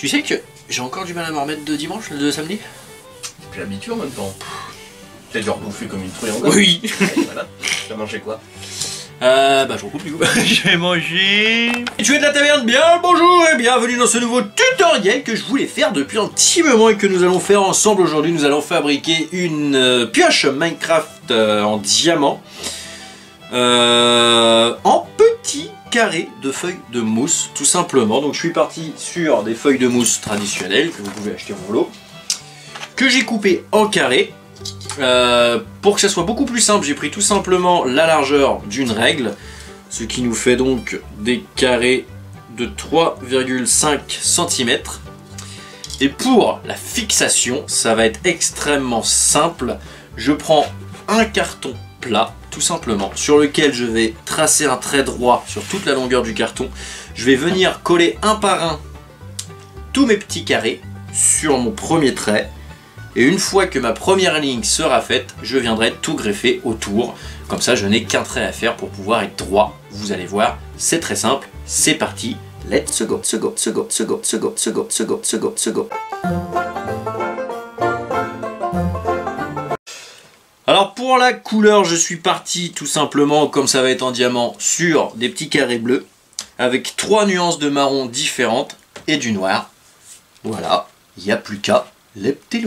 Tu sais que j'ai encore du mal à me remettre de dimanche, de samedi? J'ai l'habitude en même temps. T'as dû rebouffer comme une truie en. Oui Ouais, voilà. T'as mangé quoi? Euh, bah je recoupe du coup. je vais manger. Et tu es de la taverne, bien le bonjour et bienvenue dans ce nouveau tutoriel que je voulais faire depuis un petit moment et que nous allons faire ensemble aujourd'hui. Nous allons fabriquer une euh, pioche Minecraft euh, en diamant. Euh, carrés de feuilles de mousse, tout simplement. Donc je suis parti sur des feuilles de mousse traditionnelles que vous pouvez acheter en lot, que j'ai coupé en carrés. Euh, pour que ça soit beaucoup plus simple, j'ai pris tout simplement la largeur d'une règle, ce qui nous fait donc des carrés de 3,5 cm. Et pour la fixation, ça va être extrêmement simple. Je prends un carton plat, tout simplement, sur lequel je vais tracer un trait droit sur toute la longueur du carton. Je vais venir coller un par un tous mes petits carrés sur mon premier trait. Et une fois que ma première ligne sera faite, je viendrai tout greffer autour. Comme ça, je n'ai qu'un trait à faire pour pouvoir être droit. Vous allez voir, c'est très simple. C'est parti. Let's go, go, go, go, go, go, go, go, go, go, go, pour la couleur, je suis parti tout simplement, comme ça va être en diamant, sur des petits carrés bleus, avec trois nuances de marron différentes et du noir. Voilà, il n'y a plus qu'à les petits.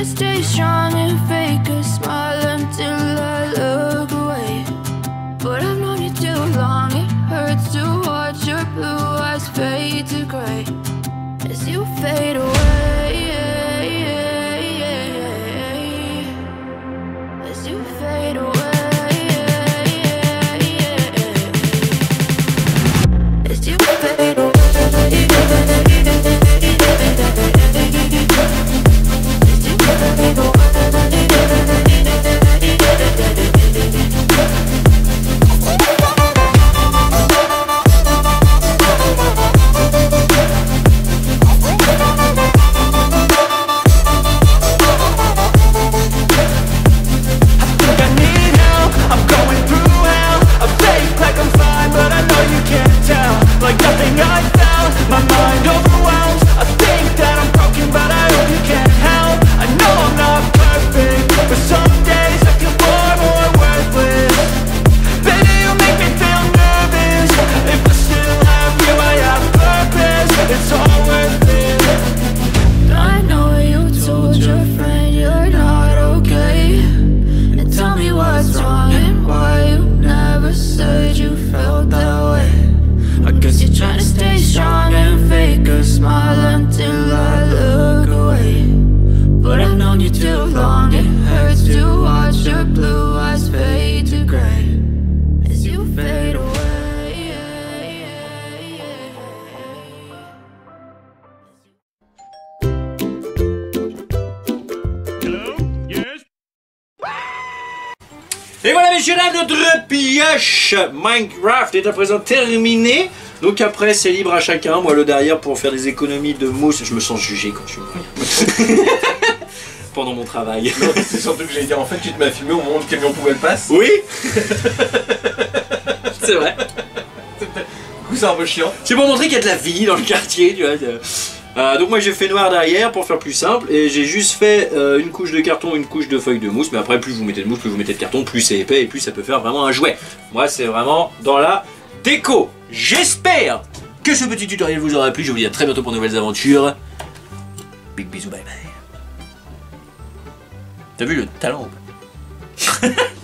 to stay strong and fake a smile until Et voilà, messieurs, dames, notre pioche Minecraft est à présent terminé. Donc après, c'est libre à chacun. Moi, le derrière, pour faire des économies de mousse, je me sens jugé quand je suis Pendant mon travail. C'est surtout que j'allais dire en fait, tu te m'as filmé au moment où le camion poubelle passe. Oui C'est vrai. Du coup, c'est un peu chiant. C'est pour montrer qu'il y a de la vie dans le quartier, tu vois. Euh, donc moi j'ai fait noir derrière pour faire plus simple et j'ai juste fait euh, une couche de carton, une couche de feuilles de mousse mais après plus vous mettez de mousse, plus vous mettez de carton, plus c'est épais et plus ça peut faire vraiment un jouet. Moi c'est vraiment dans la déco. J'espère que ce petit tutoriel vous aura plu, je vous dis à très bientôt pour de nouvelles aventures. Big bisous, bye bye. T'as vu le talent